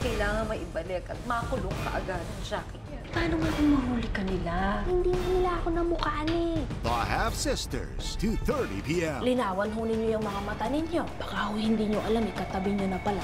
Kailangan maibalik at makulong ka agad ang Jackie yan. Paano nga kung mahuli ka nila? Hindi nga nila ako namukhaan eh. The Half Sisters, 2.30 p.m. Linawan ho ninyo yung mga mata ninyo. Baka ho hindi nyo alam, ikatabi nyo na pala.